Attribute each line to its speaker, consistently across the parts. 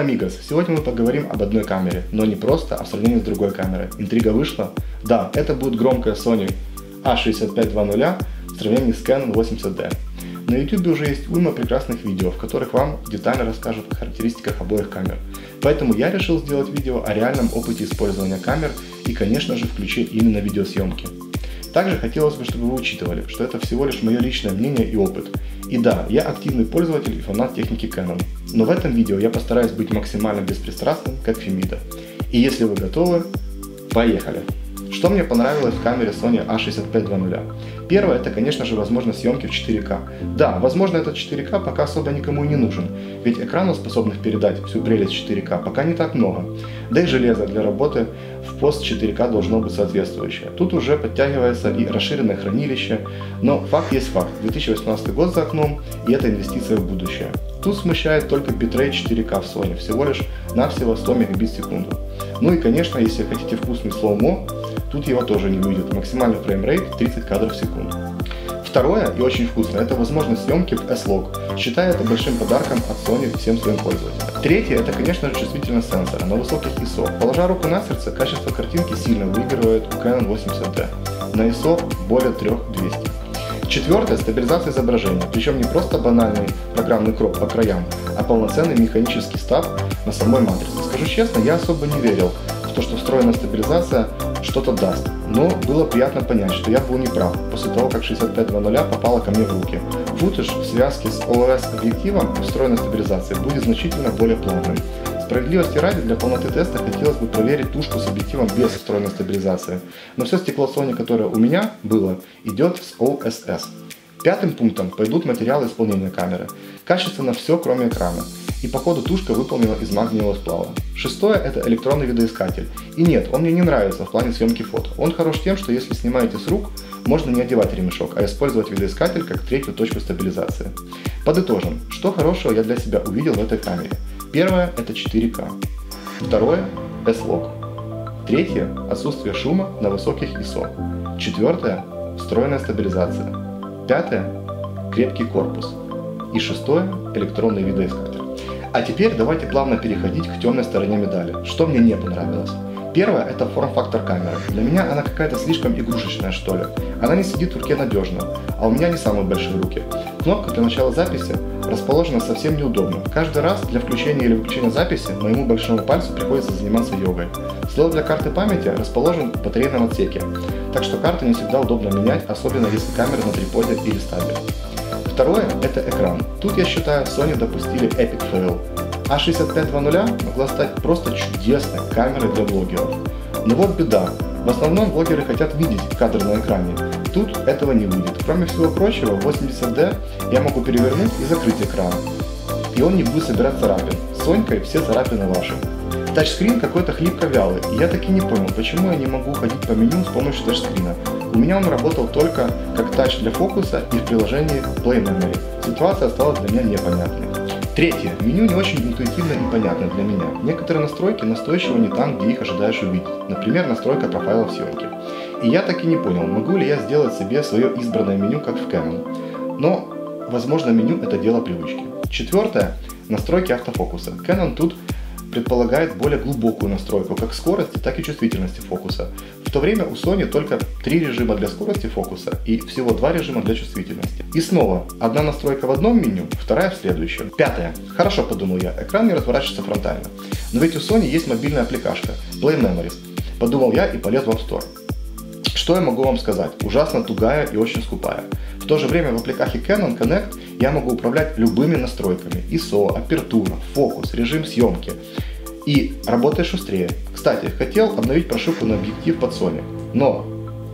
Speaker 1: Amigos! Сегодня мы поговорим об одной камере, но не просто, а в сравнении с другой камерой. Интрига вышла? Да, это будет громкая Sony A6520 в сравнении с Canon 80D. На YouTube уже есть уйма прекрасных видео, в которых вам детально расскажут о характеристиках обоих камер. Поэтому я решил сделать видео о реальном опыте использования камер и, конечно же, включил именно видеосъемки. Также хотелось бы, чтобы вы учитывали, что это всего лишь мое личное мнение и опыт. И да, я активный пользователь и фанат техники Canon. Но в этом видео я постараюсь быть максимально беспристрастным, как Фемида. И если вы готовы, поехали! Что мне понравилось в камере Sony A6520? Первое, это, конечно же, возможность съемки в 4К. Да, возможно, этот 4К пока особо никому и не нужен, ведь экранов, способных передать всю прелесть 4К, пока не так много. Да и железо для работы в пост 4К должно быть соответствующее. Тут уже подтягивается и расширенное хранилище, но факт есть факт. 2018 год за окном, и это инвестиция в будущее. Тут смущает только битрейт 4К в Sony, всего лишь навсего 100 мегабит в секунду. Ну и конечно, если хотите вкусный slow-mo, Тут его тоже не выйдет. Максимальный frame rate 30 кадров в секунду. Второе и очень вкусное – это возможность съемки в S-Log. Считаю это большим подарком от Sony всем своим пользователям. Третье – это, конечно же, чувствительность сенсора на высоких ISO. Положа руку на сердце, качество картинки сильно выигрывает у Canon 80D. На ISO более 3200. Четвертое – стабилизация изображения, причем не просто банальный программный кроп по краям, а полноценный механический стаб на самой матрице. Скажу честно, я особо не верил в то, что встроенная стабилизация что-то даст. Но было приятно понять, что я был неправ после того, как 6500 попала ко мне в руки. Футаж в связке с OS объективом и встроенной стабилизацией будет значительно более плавным. Справедливости ради, для полноты теста хотелось бы проверить тушку с объективом без встроенной стабилизации. Но все стекло Sony, которое у меня было, идет с OSS. Пятым пунктом пойдут материалы исполнения камеры. Качественно все, кроме экрана. И по ходу тушка выполнена из магниевого сплава. Шестое – это электронный видоискатель. И нет, он мне не нравится в плане съемки фото. Он хорош тем, что если снимаете с рук, можно не одевать ремешок, а использовать видоискатель как третью точку стабилизации. Подытожим, что хорошего я для себя увидел в этой камере. Первое – это 4К. Второе – S-Log. Третье – отсутствие шума на высоких ISO. Четвертое – встроенная стабилизация. Пятое – крепкий корпус. И шестое – электронный видоискатель. А теперь давайте плавно переходить к темной стороне медали. Что мне не понравилось? Первое – это форм-фактор камеры. Для меня она какая-то слишком игрушечная, что ли. Она не сидит в руке надежно, а у меня не самые большие руки. Кнопка для начала записи расположена совсем неудобно. Каждый раз для включения или выключения записи моему большому пальцу приходится заниматься йогой. Слот для карты памяти расположен в батарейном отсеке, так что карту не всегда удобно менять, особенно если камера на триподе или стабе. Второе – это экран. Тут, я считаю, Sony допустили epic fail. A6520 могла стать просто чудесной камерой для блогеров. Но вот беда. В основном блогеры хотят видеть кадр на экране. Тут этого не выйдет. Кроме всего прочего, в 80D я могу перевернуть и закрыть экран. И он не будет собирать царапин. С Сонькой все царапины ваши. Тачскрин какой-то хлипко вялый, и я таки не понял, почему я не могу ходить по меню с помощью тачскрина. У меня он работал только как тач для фокуса и в приложении Play Memory. Ситуация стала для меня непонятной. Третье. Меню не очень интуитивно и понятно для меня. Некоторые настройки настойчиво не там, где их ожидаешь увидеть. Например, настройка профайлов съемки. И я так и не понял, могу ли я сделать себе свое избранное меню, как в Canon. Но, возможно, меню это дело привычки. Четвертое. Настройки автофокуса. Canon тут предполагает более глубокую настройку как скорости, так и чувствительности фокуса. В то время у Sony только три режима для скорости фокуса и всего два режима для чувствительности. И снова, одна настройка в одном меню, вторая в следующем. Пятое. Хорошо, подумал я, экран не разворачивается фронтально. Но ведь у Sony есть мобильная аппликашка Play Memories. Подумал я и полез в App Store. Что я могу вам сказать? Ужасно тугая и очень скупая. То же время в аппликахе Canon Connect я могу управлять любыми настройками. ISO, апертура, фокус, режим съемки. И работает шустрее. Кстати, хотел обновить прошивку на объектив под Sony, но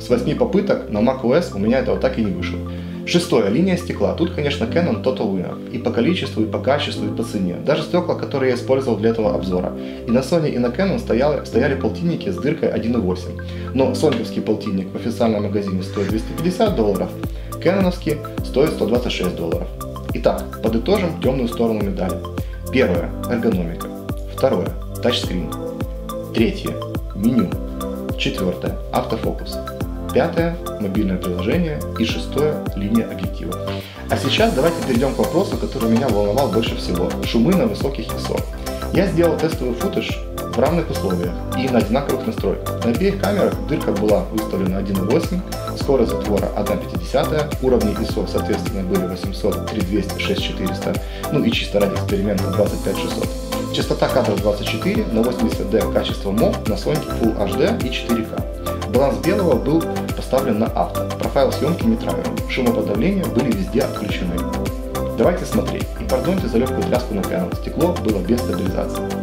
Speaker 1: с 8 попыток на macOS у меня этого так и не вышло. Шестое. Линия стекла. Тут, конечно, Canon Total Winner. И по количеству, и по качеству, и по цене. Даже стекла, которые я использовал для этого обзора. И на Sony, и на Canon стояли, стояли полтинники с дыркой 1.8. Но соньковский полтинник в официальном магазине стоит 250 долларов, Кэноновский стоит 126 долларов. Итак, подытожим темную сторону медали. Первое – эргономика. Второе – тачскрин. Третье – меню. Четвертое – автофокус. Пятое – мобильное приложение. И шестое – линия объектива. А сейчас давайте перейдем к вопросу, который меня волновал больше всего – шумы на высоких ISO. Я сделал тестовый футаж равных условиях и на одинаковых настройках. На обеих камерах дырка была выставлена 1.8, скорость затвора 1.50, уровни ISO соответственно были 800, 3200, 6400, ну и чисто ради эксперимента 25600. Частота кадров 24 на 80D качество MOV на Sony Full HD и 4K. Баланс белого был поставлен на авто. Профайл съемки нейтральный. Шумоподавления были везде отключены. Давайте смотреть. И пардоньте за легкую тряску на Canon. Стекло было без стабилизации.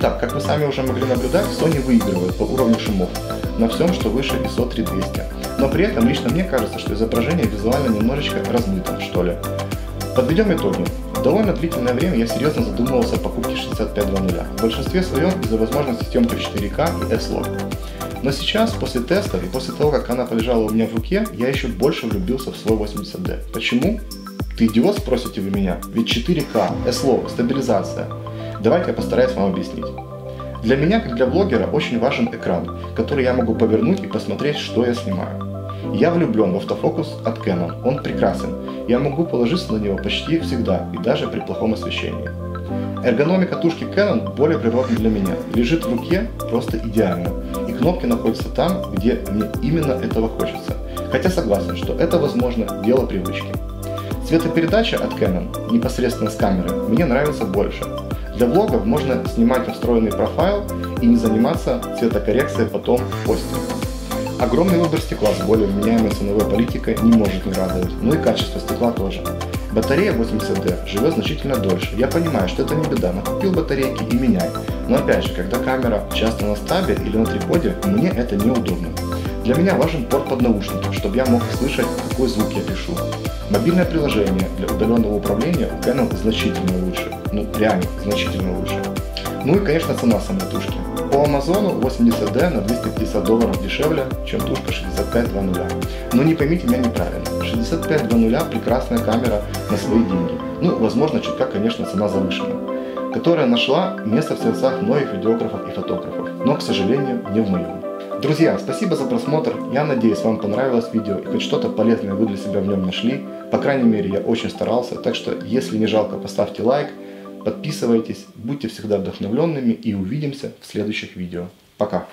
Speaker 1: Итак, как вы сами уже могли наблюдать, Sony выигрывает по уровню шумов на всем, что выше ISO 3200. Но при этом лично мне кажется, что изображение визуально немножечко размыто, что ли. Подведем итоги. Довольно длительное время я серьезно задумывался о покупке 6500, в большинстве своем из-за возможности съемки в 4К и S-Log. Но сейчас, после тестов и после того, как она полежала у меня в руке, я еще больше влюбился в свой 80D. Почему? Ты идиот, спросите вы меня? Ведь 4К, S-Log, стабилизация – Давайте я постараюсь вам объяснить. Для меня, как для блогера, очень важен экран, который я могу повернуть и посмотреть, что я снимаю. Я влюблен в автофокус от Canon, он прекрасен, я могу положиться на него почти всегда и даже при плохом освещении. Эргономика тушки Canon более природна для меня, лежит в руке просто идеально, и кнопки находятся там, где мне именно этого хочется. Хотя согласен, что это возможно дело привычки. Цветопередача от Canon непосредственно с камеры мне нравится больше, для влогов можно снимать встроенный профайл и не заниматься цветокоррекцией потом в посте. Огромный выбор стекла с более вменяемой ценовой политикой не может не радовать, ну и качество стекла тоже. Батарея 80D живет значительно дольше. Я понимаю, что это не беда, накупил батарейки и меняй. Но опять же, когда камера часто на стабе или на триподе, мне это неудобно. Для меня важен порт под наушники, чтобы я мог слышать, какой звук я пишу. Мобильное приложение для удаленного управления у Canon значительно лучше. Ну, реально, значительно лучше. Ну и, конечно, цена самой тушки. По Амазону 80D на 250 долларов дешевле, чем тушка 6520. Но не поймите меня неправильно. 6520 прекрасная камера на свои деньги. Ну, возможно, чутка, конечно, цена завышена. Которая нашла место в сердцах многих видеографов и фотографов. Но, к сожалению, не в моем. Друзья, спасибо за просмотр. Я надеюсь, вам понравилось видео и хоть что-то полезное вы для себя в нем нашли. По крайней мере, я очень старался. Так что, если не жалко, поставьте лайк, подписывайтесь, будьте всегда вдохновленными и увидимся в следующих видео. Пока!